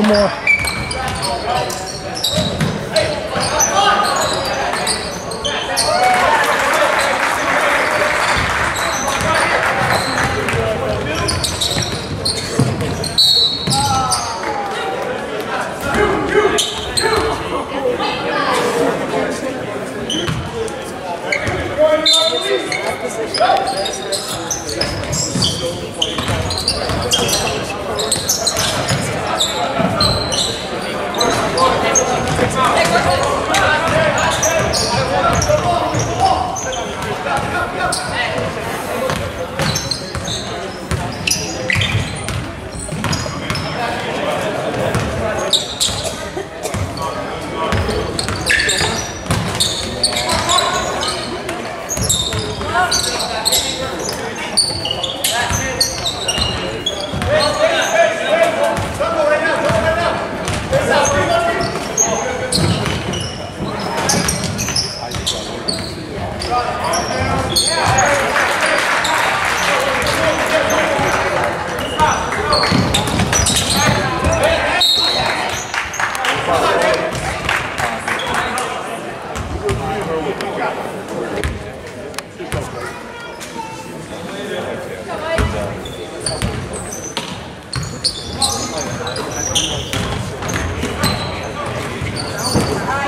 One more.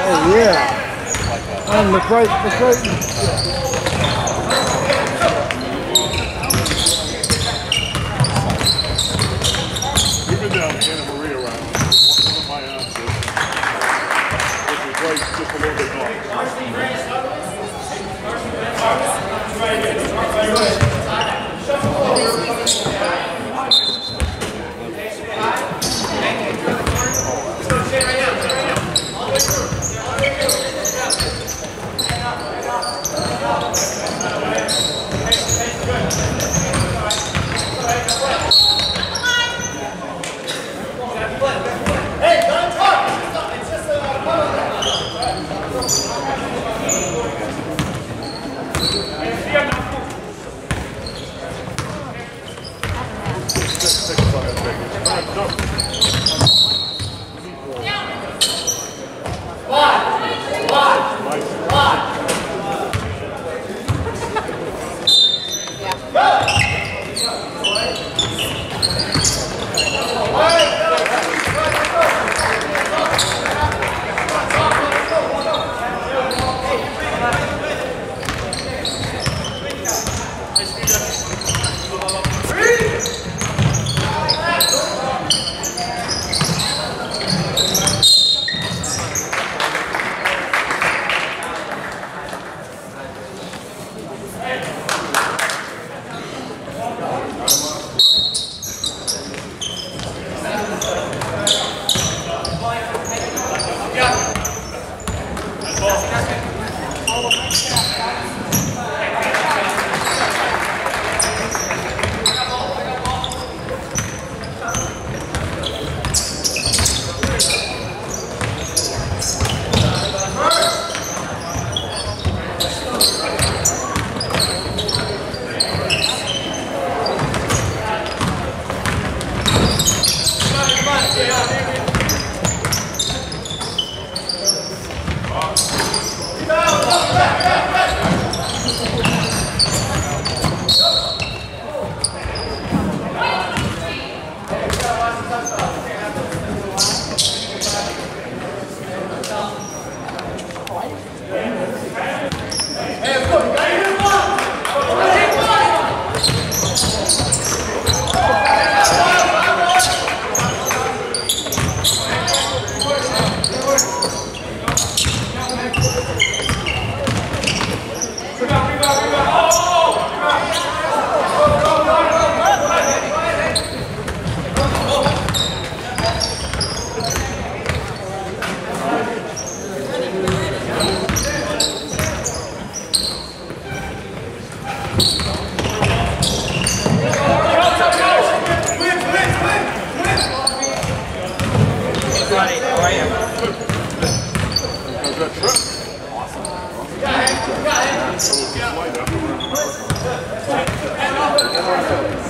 Oh yeah. And McBride, McBride.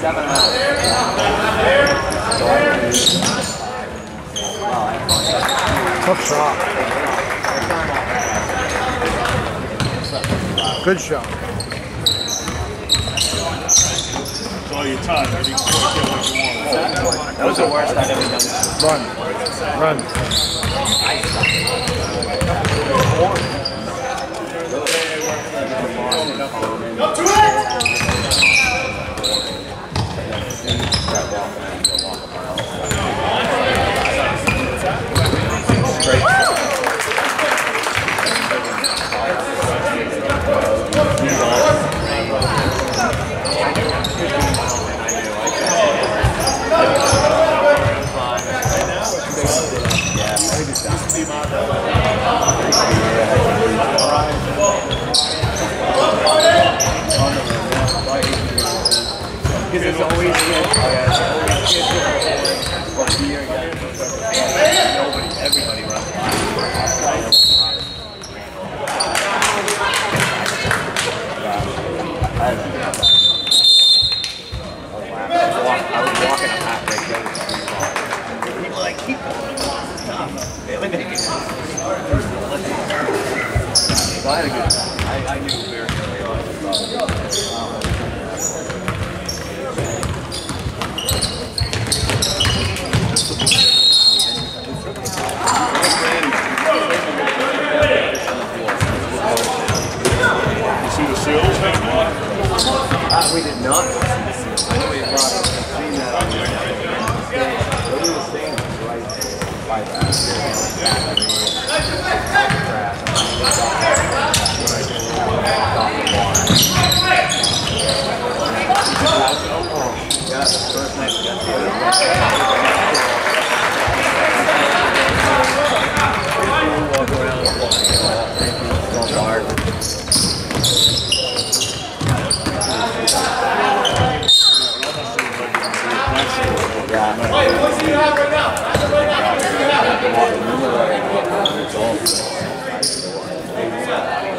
Seven. Tough shot. Good shot. It's all your time. You can get what you want. That was the worst I've ever done. Run. Run. Because I had a good. I, I knew very early on. You see the seals? Uh, we did not. I the we. Yeah, the first night we got together. Yeah, Wait, what do you have right now? That's right now. What do you have?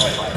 I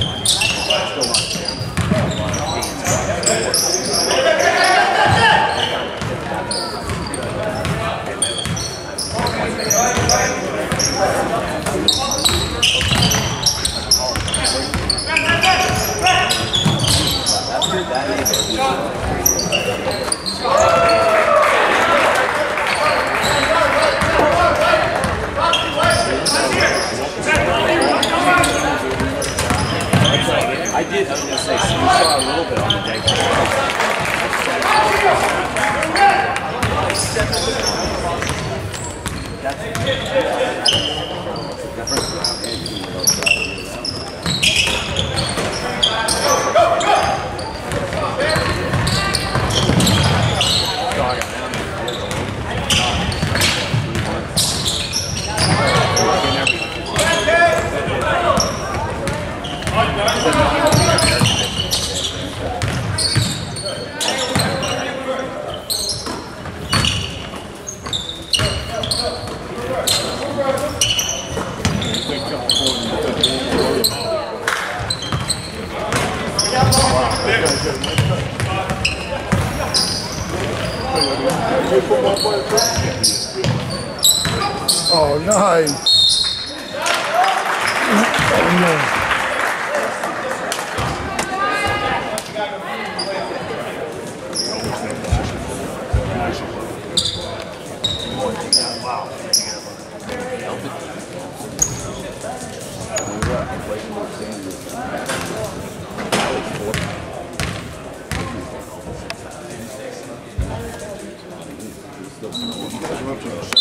time. Amen. Thank you.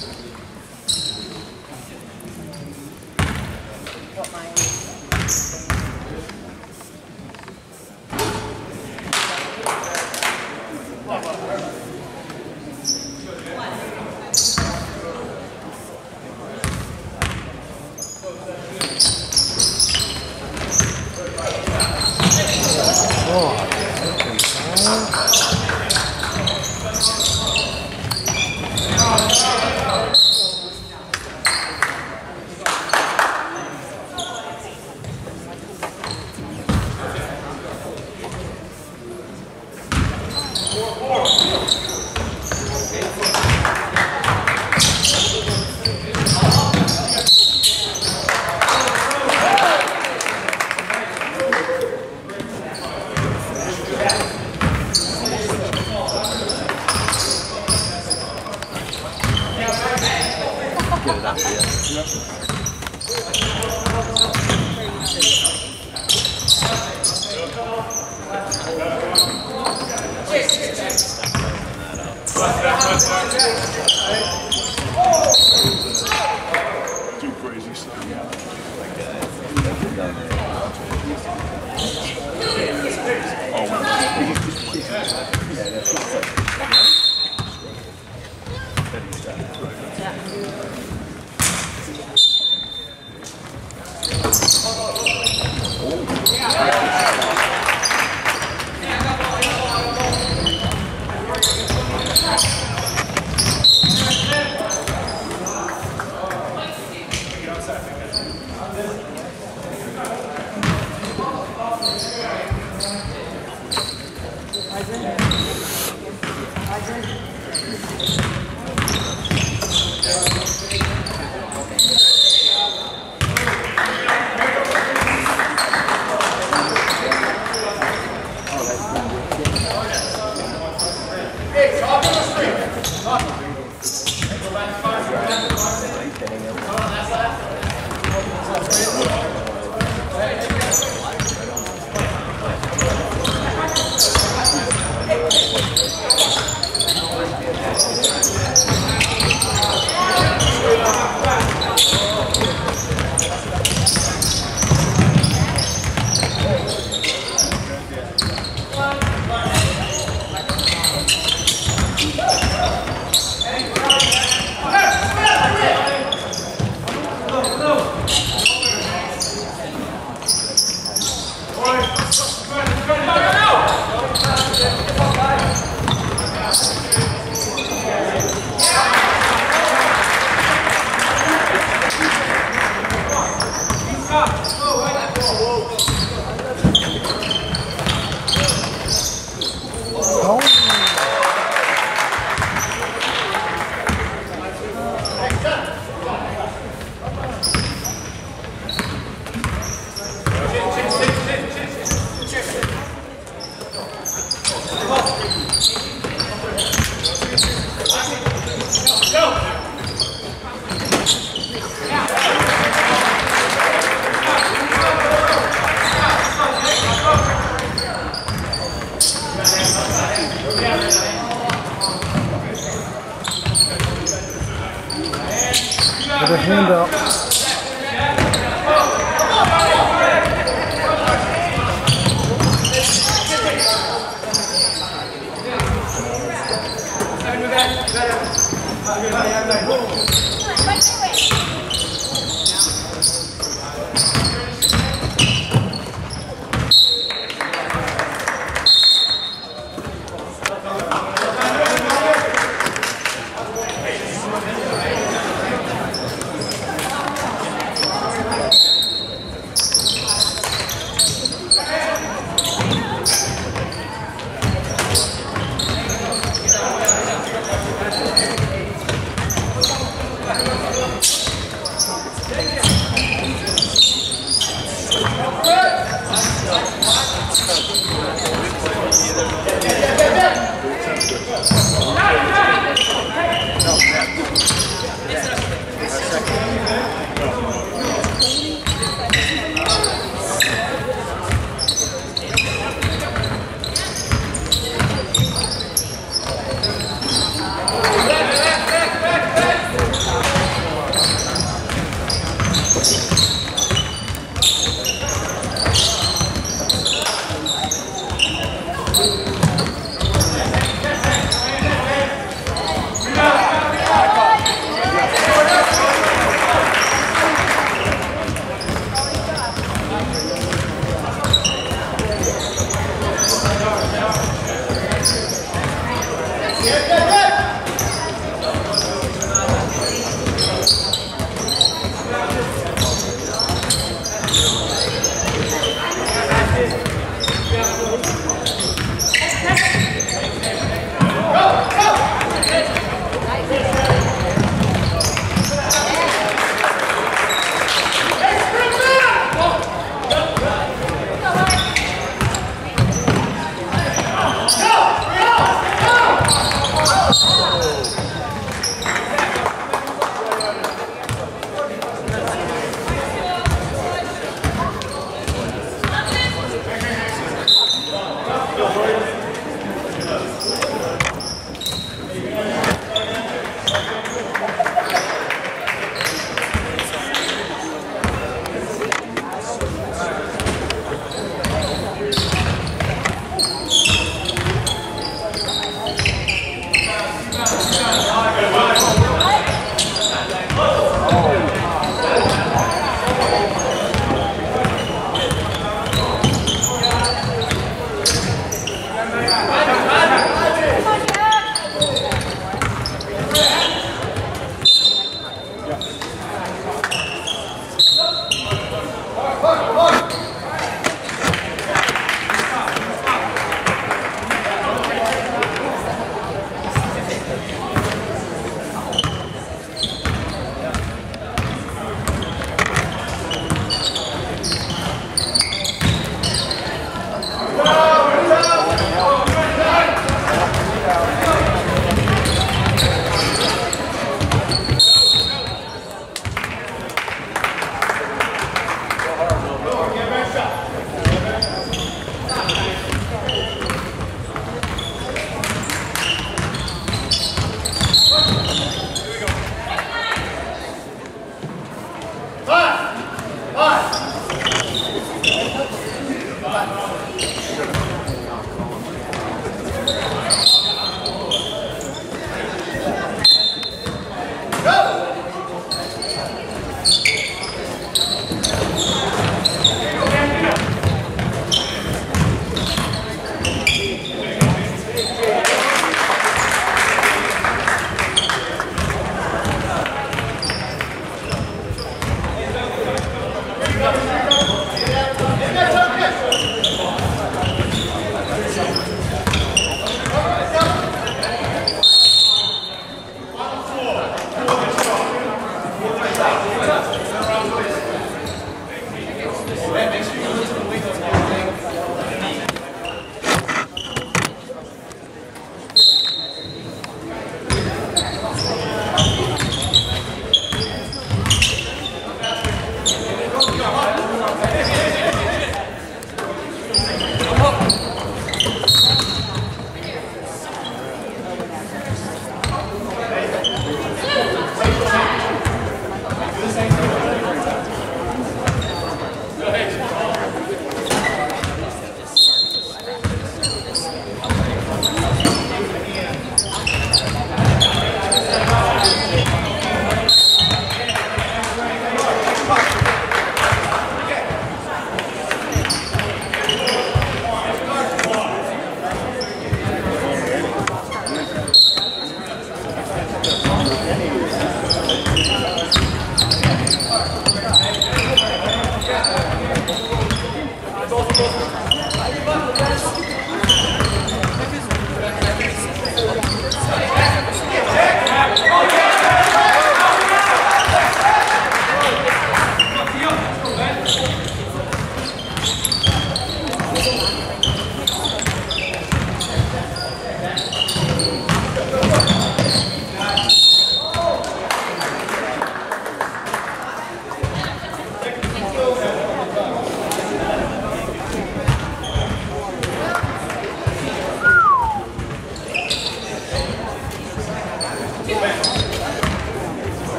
With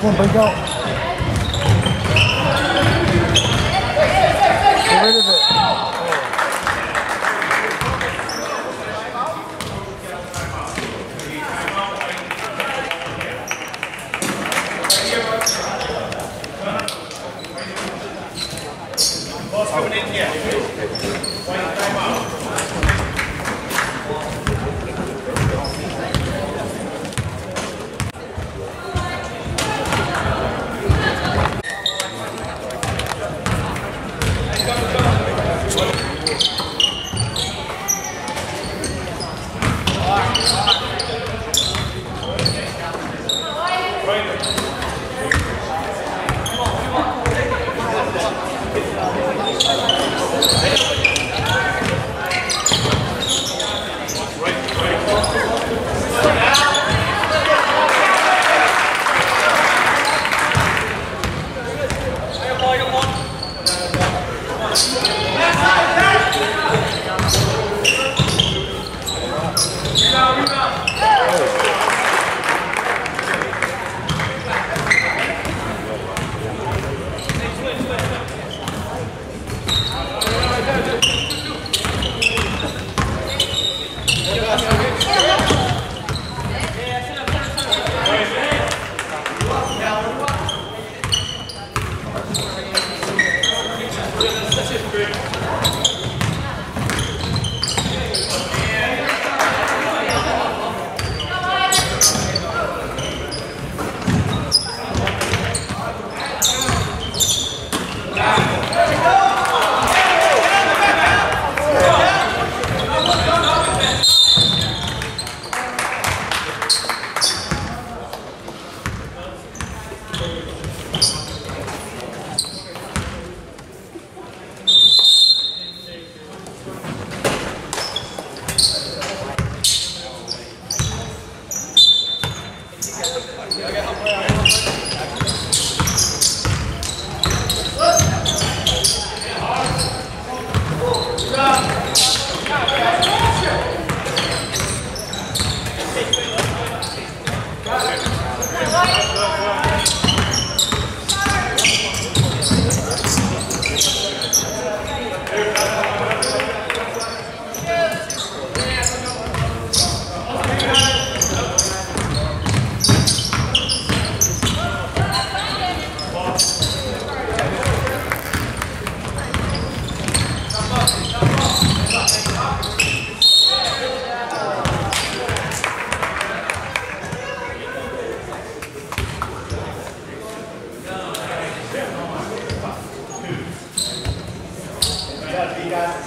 Come on, break out.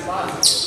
Thank.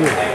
Ooh.